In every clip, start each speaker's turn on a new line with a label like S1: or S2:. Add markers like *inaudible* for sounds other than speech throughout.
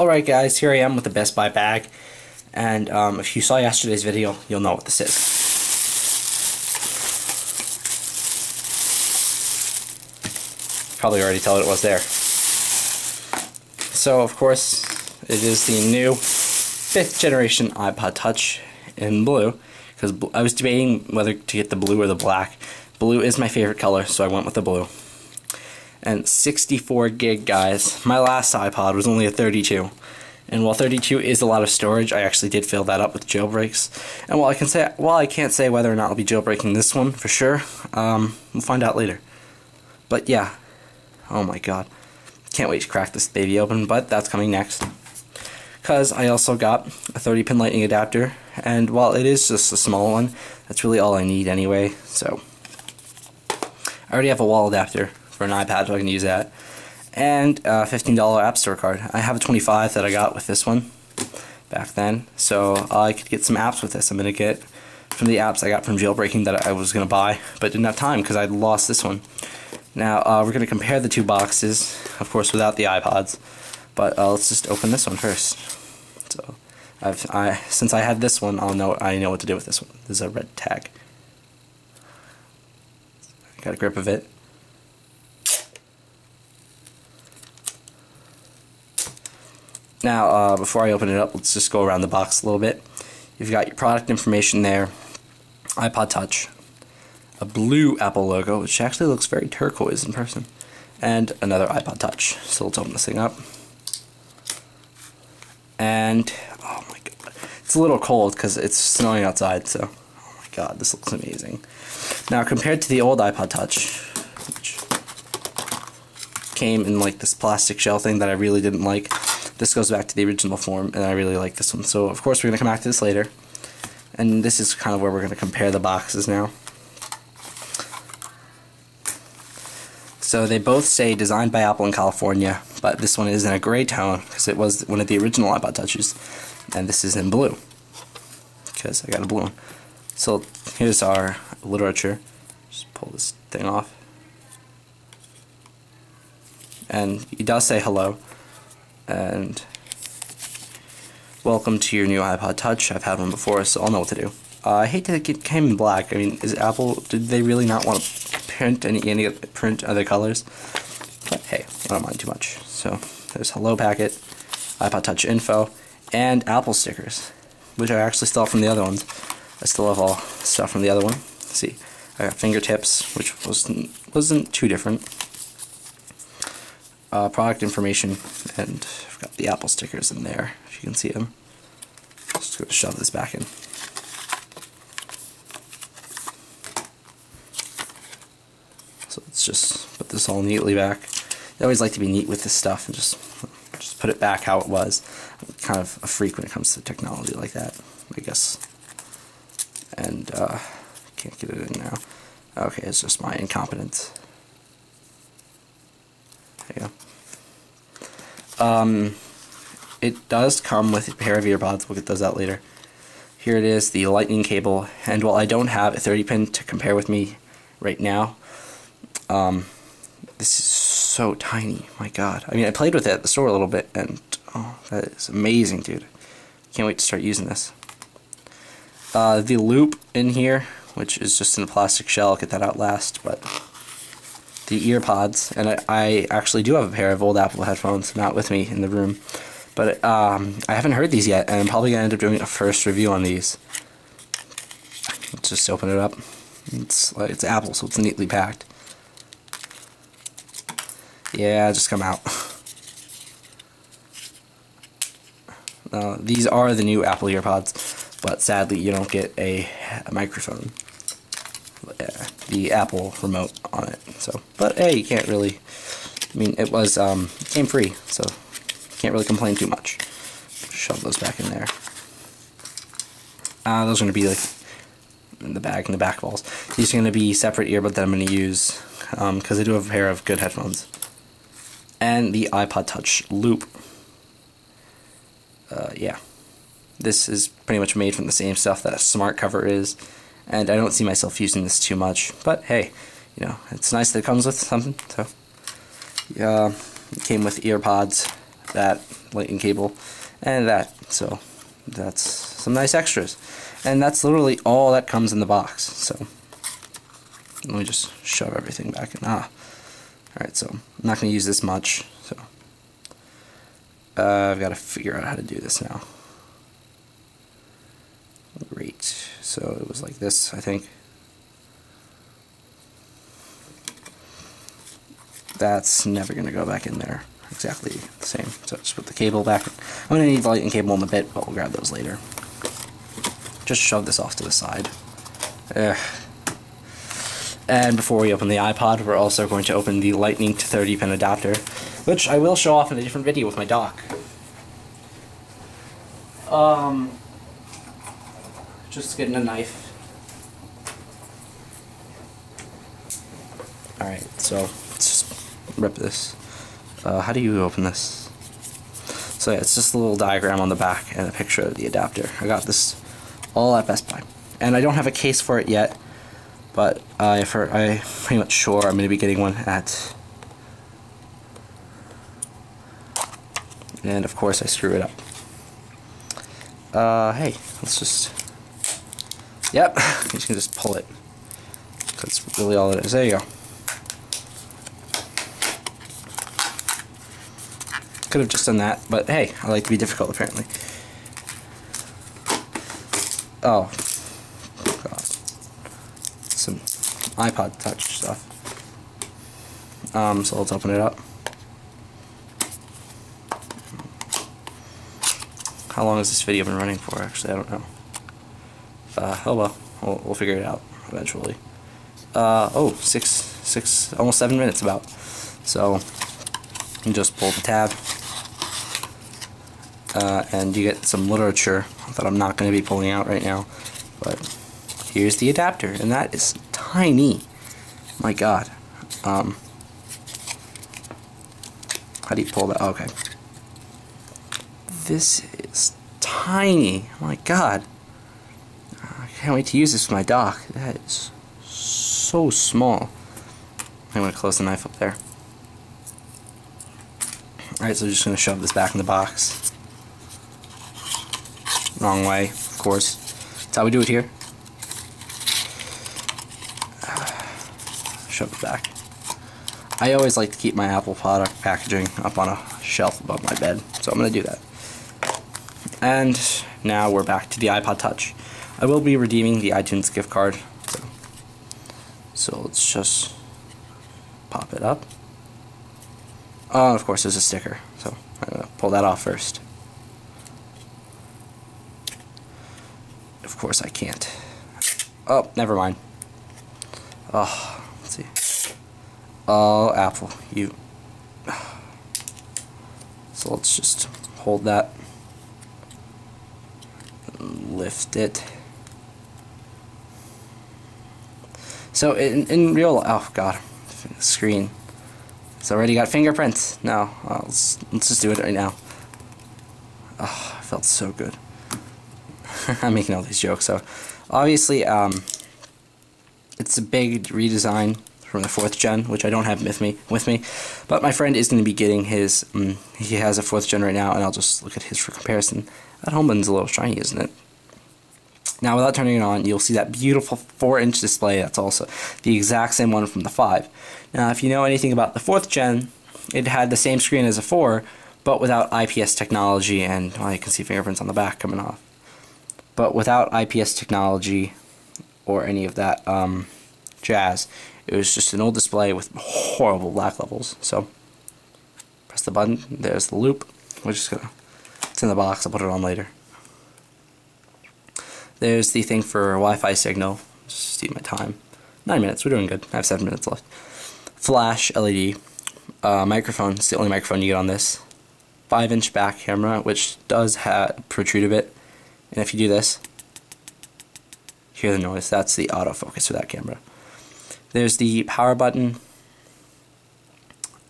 S1: Alright guys, here I am with the Best Buy bag. And um, if you saw yesterday's video, you'll know what this is. Probably already tell what it was there. So of course, it is the new 5th generation iPod Touch in blue. Because I was debating whether to get the blue or the black. Blue is my favorite color, so I went with the blue and 64 gig guys. My last iPod was only a 32. And while 32 is a lot of storage, I actually did fill that up with jailbreaks. And while I can say, while I can't say whether or not I'll be jailbreaking this one for sure, um, we'll find out later. But yeah, oh my god, can't wait to crack this baby open. But that's coming next, because I also got a 30 pin lightning adapter, and while it is just a small one, that's really all I need anyway. So I already have a wall adapter for an iPad, so I can use that. And a $15 App Store card. I have a 25 that I got with this one back then, so uh, I could get some apps with this. I'm going to get from the apps I got from jailbreaking that I was going to buy, but didn't have time because I lost this one. Now, uh, we're going to compare the two boxes, of course without the iPods, but uh, let's just open this one first. So, I've, I, since I had this one, I'll know I know what to do with this one. This is a red tag. Got a grip of it. Now, uh, before I open it up, let's just go around the box a little bit. You've got your product information there, iPod Touch, a blue Apple logo, which actually looks very turquoise in person, and another iPod Touch. So let's open this thing up. And, oh my god, it's a little cold because it's snowing outside, so, oh my god, this looks amazing. Now, compared to the old iPod Touch, which came in like this plastic shell thing that I really didn't like, this goes back to the original form, and I really like this one. So, of course, we're going to come back to this later. And this is kind of where we're going to compare the boxes now. So they both say designed by Apple in California, but this one is in a gray tone because it was one of the original iPod Touches, and this is in blue because I got a blue one. So here's our literature. Just pull this thing off. And it does say hello and welcome to your new iPod Touch. I've had one before, so I'll know what to do. Uh, I hate that it came in black. I mean, is Apple, did they really not want to print any, any print other colors? But hey, I don't mind too much. So, there's Hello Packet, iPod Touch info, and Apple stickers, which I actually stole from the other ones. I still have all stuff from the other one. Let's see, I got fingertips, which wasn't, wasn't too different uh, product information, and I've got the Apple stickers in there, if you can see them. Just going to shove this back in. So let's just put this all neatly back. I always like to be neat with this stuff and just just put it back how it was. I'm kind of a freak when it comes to technology like that, I guess. And uh, can't get it in now. Okay, it's just my incompetence. Go. Um, it does come with a pair of earbuds. We'll get those out later. Here it is, the lightning cable. And while I don't have a 30 pin to compare with me right now, um, this is so tiny. My god. I mean, I played with it at the store a little bit, and oh, that is amazing, dude. Can't wait to start using this. Uh, the loop in here, which is just in a plastic shell, I'll get that out last, but the earpods, and I, I, actually do have a pair of old Apple headphones, not with me in the room, but um, I haven't heard these yet, and I'm probably to end up doing a first review on these. Let's just open it up. It's it's Apple, so it's neatly packed. Yeah, just come out. *laughs* Uh, these are the new Apple EarPods, but sadly you don't get a, a microphone the Apple remote on it. So, but hey, you can't really. I mean, it was um, came free, so can't really complain too much. Shove those back in there. Uh, those are going to be like in the bag in the back walls. These are going to be separate earbuds that I'm going to use because um, I do have a pair of good headphones. And the iPod Touch Loop. Uh, yeah. This is pretty much made from the same stuff that a smart cover is and I don't see myself using this too much. But hey, you know, it's nice that it comes with something. So, yeah, it came with earpods, that lightning cable, and that. So that's some nice extras. And that's literally all that comes in the box. So let me just shove everything back in. Ah. Alright, so I'm not going to use this much. So uh, I've got to figure out how to do this now. Great. So it was like this, I think. That's never going to go back in there exactly the same. So just put the cable back. I'm going to need the lightning cable in a bit, but we'll grab those later. Just shove this off to the side. Ugh. And before we open the iPod, we're also going to open the lightning to 30 pin adapter, which I will show off in a different video with my dock. Um, just getting a knife. Alright, so rip this. Uh, how do you open this? So yeah, it's just a little diagram on the back and a picture of the adapter. I got this all at Best Buy. And I don't have a case for it yet, but I've heard, I'm pretty much sure I'm going to be getting one at... And of course I screw it up. Uh, hey, let's just... Yep, *laughs* you can just pull it. That's really all it is. There you go. Could have just done that, but hey, I like to be difficult apparently. Oh, God. Some iPod Touch stuff. Um, so let's open it up. How long has this video been running for? Actually, I don't know. Uh, oh well, we'll, we'll figure it out eventually. Uh, oh, six, six, almost seven minutes about. So, just pull the tab, uh, and you get some literature that I'm not going to be pulling out right now. But here's the adapter, and that is tiny. My God. Um, how do you pull that? okay. This is tiny. My God. I can't wait to use this with my dock. That is so small. I'm going to close the knife up there. Alright, so I'm just going to shove this back in the box. Wrong way, of course. That's how we do it here. Shove it back. I always like to keep my Apple product packaging up on a shelf above my bed, so I'm going to do that. And now we're back to the iPod Touch. I will be redeeming the iTunes gift card, so, so let's just pop it up. Oh, of course, there's a sticker, so I'm going to pull that off first. Of course I can't. Oh, never mind. Oh, let's see. Oh, Apple, you. So let's just hold that. Lift it. So in, in real, oh god, screen. It's already got fingerprints. No, uh, let's, let's just do it right now. Oh, felt so good. *laughs* I'm making all these jokes. So, obviously, um, it's a big redesign from the fourth gen, which I don't have with me. With me, but my friend is going to be getting his. Um, he has a fourth gen right now, and I'll just look at his for comparison. That home button's a little shiny, isn't it? Now, without turning it on, you'll see that beautiful 4-inch display. That's also the exact same one from the 5. Now, if you know anything about the 4th gen, it had the same screen as a 4, but without IPS technology, and well, you can see fingerprints on the back coming off. But without IPS technology or any of that um, jazz, it was just an old display with horrible black levels. So press the button. There's the loop. We're just gonna. It's in the box. I'll put it on later. There's the thing for Wi-Fi signal. Just see my time. Nine minutes. We're doing good. I have seven minutes left. Flash LED uh, microphone. It's the only microphone you get on this. Five inch back camera, which does have protrude a bit. And if you do this, hear the noise. That's the autofocus for that camera. There's the power button,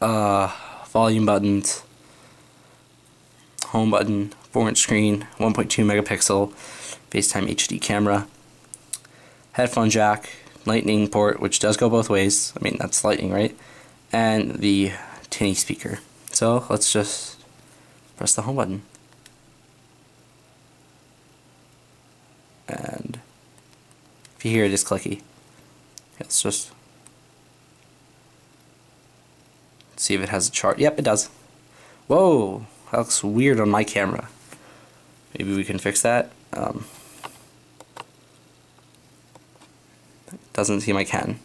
S1: uh, volume buttons, home button, 4 inch screen, 1.2 megapixel, FaceTime HD camera, headphone jack, lightning port, which does go both ways. I mean, that's lightning, right? And the tinny speaker. So let's just Press the home button. If you hear it, it is clicky, let's just see if it has a chart. Yep, it does. Whoa, that looks weird on my camera. Maybe we can fix that. Um, doesn't seem I can.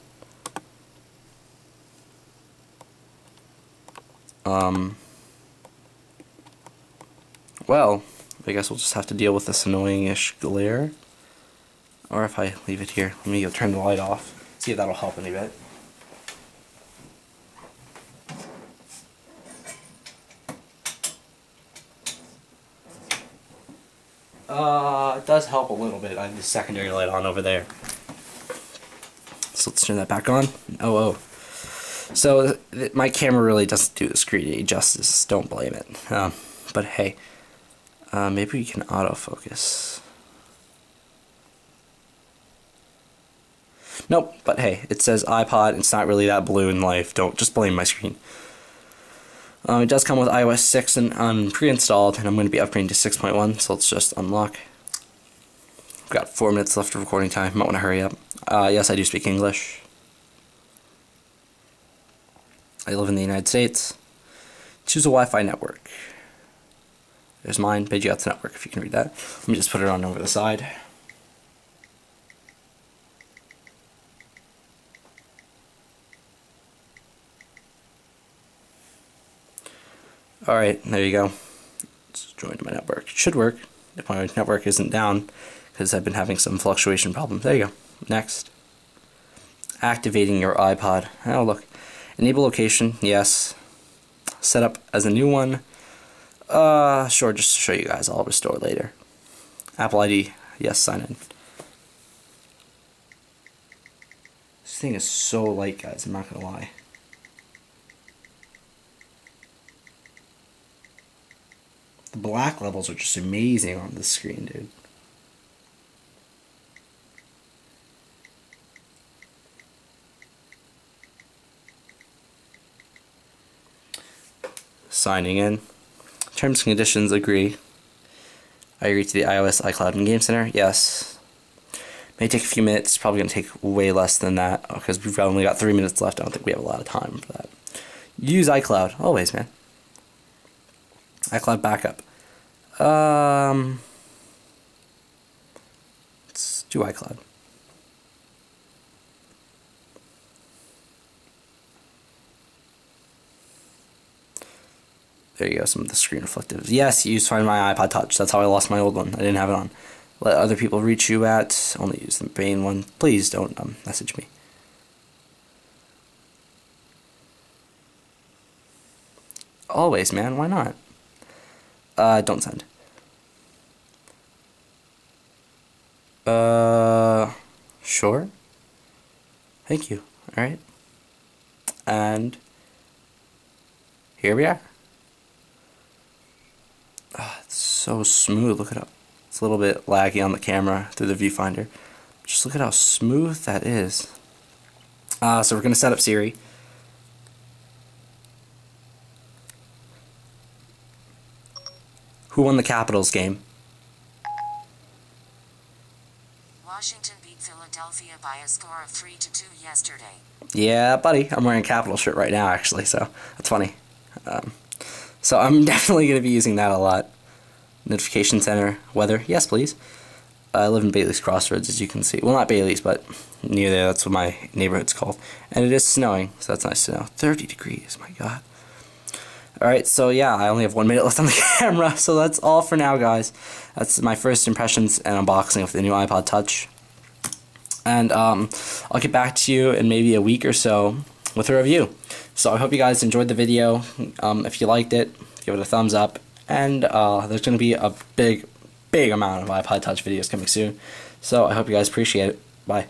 S1: Um, well, I guess we'll just have to deal with this annoying-ish glare. Or if I leave it here, let me go turn the light off. See if that'll help any bit. Uh, it does help a little bit. I have the secondary light on over there. So let's turn that back on. Oh, oh. So my camera really doesn't do the screen any justice. Don't blame it. Um, but hey, uh, maybe we can autofocus. Nope, but hey, it says iPod. It's not really that blue in life. Don't just blame my screen. Um, it does come with iOS 6 and um, pre-installed, and I'm going to be upgrading to 6.1, so let's just unlock. We've got four minutes left of recording time. Might want to hurry up. Uh, yes, I do speak English. I live in the United States. Choose a Wi-Fi network. There's mine, Pidgeot's network, if you can read that. Let me just put it on over the side. Alright, there you go. Let's join my network. It should work if my network isn't down because I've been having some fluctuation problems. There you go. Next. Activating your iPod. Oh, look. Enable location, yes. Set up as a new one. Uh, sure, just to show you guys. I'll restore later. Apple ID, yes, sign in. This thing is so light, guys. I'm not going to lie. The black levels are just amazing on the screen, dude. Signing in. Terms and conditions agree. I agree to the iOS, iCloud, and Game Center. Yes. May take a few minutes. Probably going to take way less than that iCloud. Backup. Um, let's do iCloud. There you go, some of the screen reflectives. Yes, use Find My iPod Touch. That's how I lost my old one. I didn't have it on. Let other people reach you at. Only use the main one. Please don't um, message me. Always, man. Why not? Uh, don't send. Uh, sure. Thank you. Alright. And here we are. Oh, it's so smooth. Look at it. It's a little bit laggy on the camera through the viewfinder. Just look at how smooth that is. Uh, so we're going to set up Siri. Who won the Capitals game?
S2: Washington beat Philadelphia by a score of 3 to 2 yesterday.
S1: Yeah, buddy. I'm wearing a Capital shirt right now, actually, so that's funny. Um, so I'm *laughs* definitely going to be using that a lot. Notification center, weather, yes, please. I live in Bailey's Crossroads, as you can see. Well, not Bailey's, but near there. That's what my neighborhood's called. And it is snowing, so that's nice to know. 30 degrees, my God. Alright, so yeah, I only have one minute left on the *laughs* camera, so that's all for now, guys. That's my first impressions and unboxing of the new iPod Touch. And um, I'll get back to you in maybe a week or so with a review. So I hope you guys enjoyed the video. Um, if you liked it, give it a thumbs up. And uh, there's going to be a big, big amount of iPod Touch videos coming soon. So I hope you guys appreciate it. Bye.